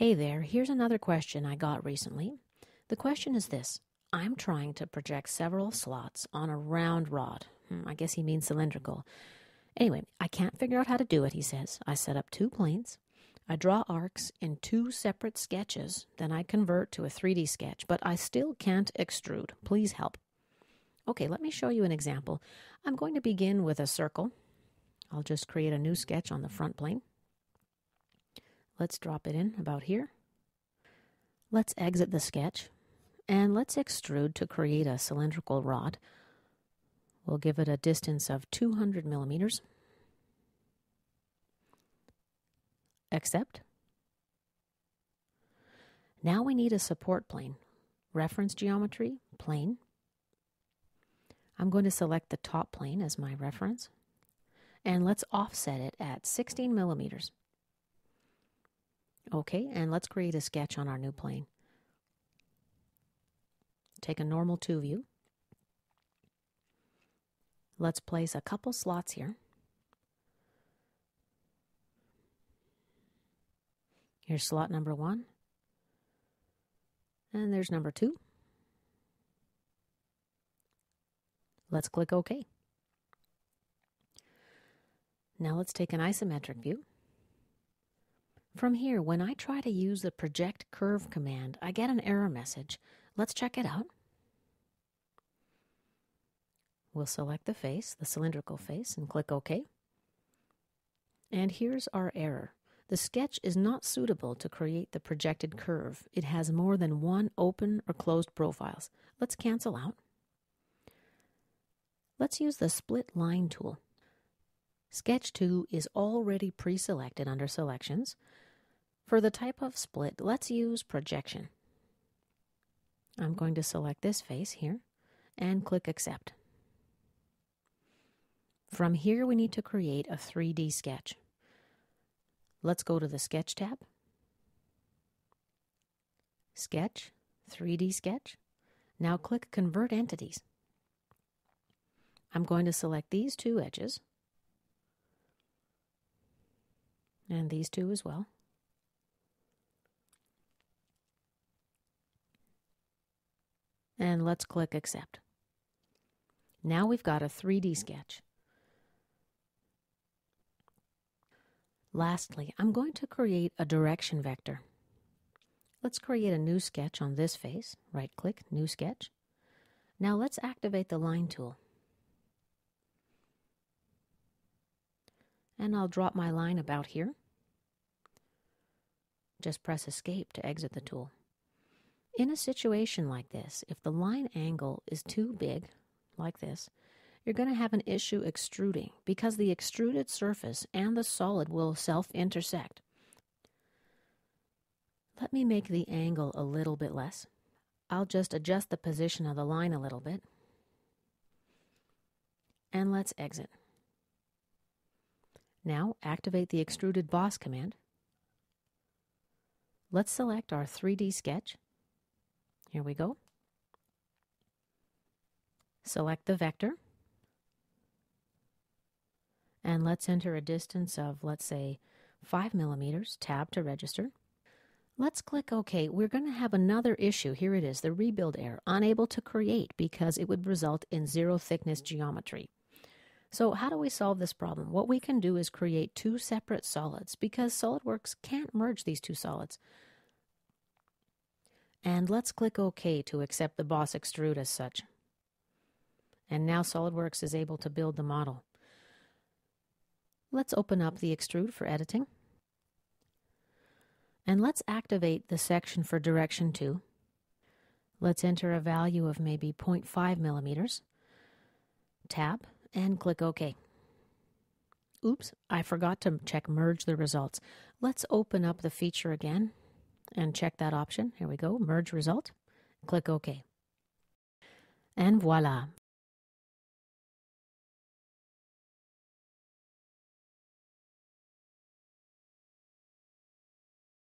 Hey there, here's another question I got recently. The question is this I'm trying to project several slots on a round rod. Hmm, I guess he means cylindrical. Anyway, I can't figure out how to do it, he says. I set up two planes. I draw arcs in two separate sketches, then I convert to a 3D sketch, but I still can't extrude. Please help. Okay, let me show you an example. I'm going to begin with a circle. I'll just create a new sketch on the front plane. Let's drop it in about here. Let's exit the sketch and let's extrude to create a cylindrical rod. We'll give it a distance of 200 millimeters. Accept. Now we need a support plane. Reference geometry, plane. I'm going to select the top plane as my reference. And let's offset it at 16 millimeters. Okay, and let's create a sketch on our new plane. Take a normal to view. Let's place a couple slots here. Here's slot number one. And there's number two. Let's click OK. Now let's take an isometric view. From here, when I try to use the project curve command, I get an error message. Let's check it out. We'll select the face, the cylindrical face, and click OK. And here's our error. The sketch is not suitable to create the projected curve. It has more than one open or closed profiles. Let's cancel out. Let's use the split line tool. Sketch 2 is already pre-selected under selections. For the type of split, let's use projection. I'm going to select this face here and click accept. From here, we need to create a 3D sketch. Let's go to the Sketch tab. Sketch, 3D Sketch. Now click Convert Entities. I'm going to select these two edges and these two as well. And let's click Accept. Now we've got a 3D sketch. Lastly, I'm going to create a direction vector. Let's create a new sketch on this face. Right click, New Sketch. Now let's activate the Line tool. And I'll drop my line about here. Just press Escape to exit the tool. In a situation like this, if the line angle is too big, like this, you're going to have an issue extruding because the extruded surface and the solid will self-intersect. Let me make the angle a little bit less. I'll just adjust the position of the line a little bit. And let's exit. Now activate the extruded boss command. Let's select our 3D sketch. Here we go. Select the vector and let's enter a distance of, let's say, 5 millimeters, tab to register. Let's click OK. We're going to have another issue. Here it is, the rebuild error, unable to create because it would result in zero thickness geometry. So how do we solve this problem? What we can do is create two separate solids because SOLIDWORKS can't merge these two solids. And let's click OK to accept the boss extrude as such. And now SOLIDWORKS is able to build the model. Let's open up the extrude for editing. And let's activate the section for direction 2. Let's enter a value of maybe 0.5 millimeters. Tab and click OK. Oops, I forgot to check merge the results. Let's open up the feature again and check that option. Here we go, merge result. Click OK. And voila,